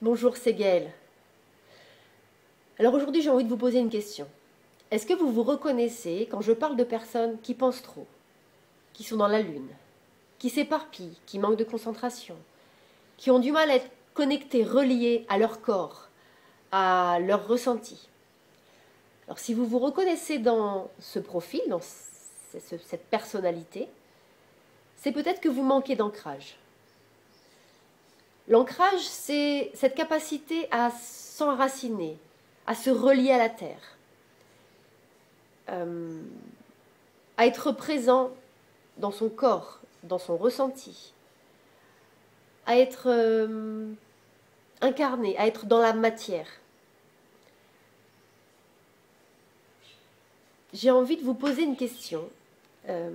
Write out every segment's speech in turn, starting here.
Bonjour, c'est Gaëlle. Alors aujourd'hui, j'ai envie de vous poser une question. Est-ce que vous vous reconnaissez quand je parle de personnes qui pensent trop, qui sont dans la lune, qui s'éparpillent, qui manquent de concentration, qui ont du mal à être connectées, reliées à leur corps, à leur ressenti? Alors si vous vous reconnaissez dans ce profil, dans cette personnalité, c'est peut-être que vous manquez d'ancrage. L'ancrage, c'est cette capacité à s'enraciner, à se relier à la terre, euh, à être présent dans son corps, dans son ressenti, à être euh, incarné, à être dans la matière. J'ai envie de vous poser une question. Euh,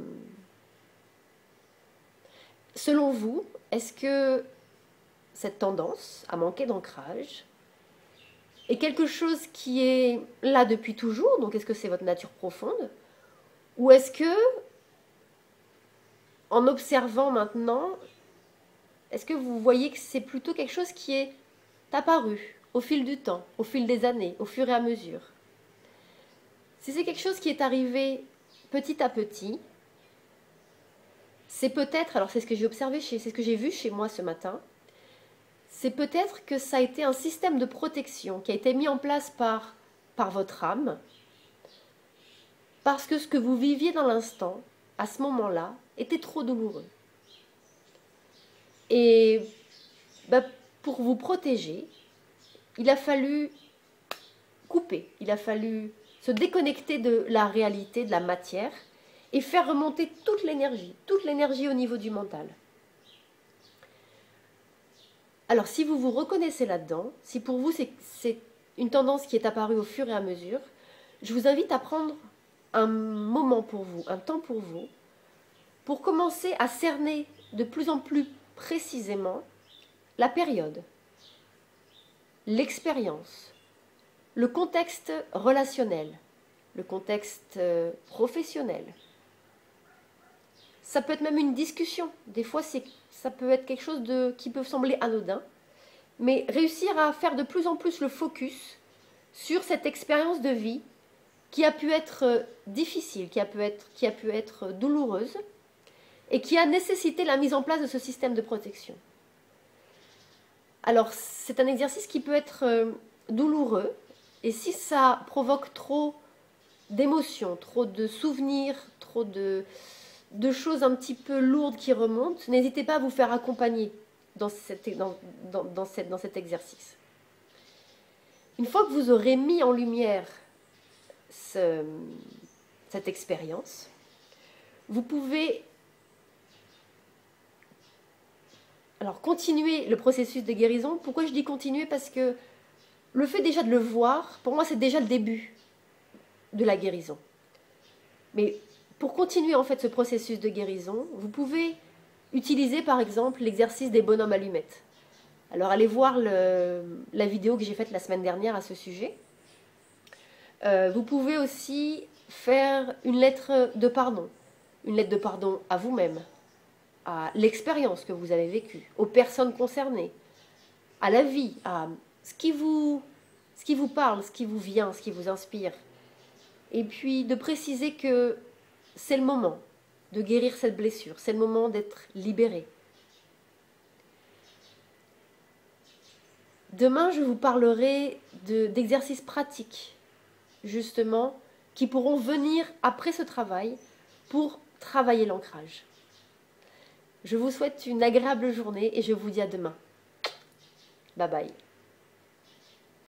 selon vous, est-ce que cette tendance à manquer d'ancrage est quelque chose qui est là depuis toujours, donc est-ce que c'est votre nature profonde Ou est-ce que, en observant maintenant, est-ce que vous voyez que c'est plutôt quelque chose qui est apparu au fil du temps, au fil des années, au fur et à mesure? Si c'est quelque chose qui est arrivé petit à petit, c'est peut-être, alors c'est ce que j'ai observé, c'est ce que j'ai vu chez moi ce matin, c'est peut-être que ça a été un système de protection qui a été mis en place par, votre âme, parce que ce que vous viviez dans l'instant, à ce moment-là, était trop douloureux. Et bah, pour vous protéger, il a fallu couper, il a fallu se déconnecter de la réalité, de la matière, et faire remonter toute l'énergie, toute l'énergie au niveau du mental. Alors, si vous vous reconnaissez là-dedans, si pour vous c'est une tendance qui est apparue au fur et à mesure, je vous invite à prendre un moment pour vous, un temps pour vous, pour commencer à cerner de plus en plus précisément la période, l'expérience, le contexte relationnel, le contexte euh, professionnel. Ça peut être même une discussion. Des fois, ça peut être quelque chose qui peut sembler anodin, mais réussir à faire de plus en plus le focus sur cette expérience de vie qui a pu être euh, difficile, qui a pu être, être douloureuse, et qui a nécessité la mise en place de ce système de protection. Alors, c'est un exercice qui peut être euh, douloureux, et si ça provoque trop d'émotions, trop de souvenirs, trop de choses un petit peu lourdes qui remontent, n'hésitez pas à vous faire accompagner dans, dans, cet exercice. Une fois que vous aurez mis en lumière cette expérience, vous pouvez alors continuer le processus de guérison. Pourquoi je dis continuer? Parce que le fait déjà de le voir, pour moi, c'est déjà le début de la guérison. Mais pour continuer en fait ce processus de guérison, vous pouvez utiliser par exemple l'exercice des bonhommes allumettes. Alors allez voir la vidéo que j'ai faite la semaine dernière à ce sujet. Euh, vous pouvez aussi faire une lettre de pardon, une lettre de pardon à vous-même, à l'expérience que vous avez vécue, aux personnes concernées, à la vie, à ce qui vous parle, ce qui vous vient, ce qui vous inspire. Et puis de préciser que c'est le moment de guérir cette blessure, c'est le moment d'être libéré. Demain, je vous parlerai d'exercices pratiques, justement, qui pourront venir après ce travail pour travailler l'ancrage. Je vous souhaite une agréable journée et je vous dis à demain. Bye bye.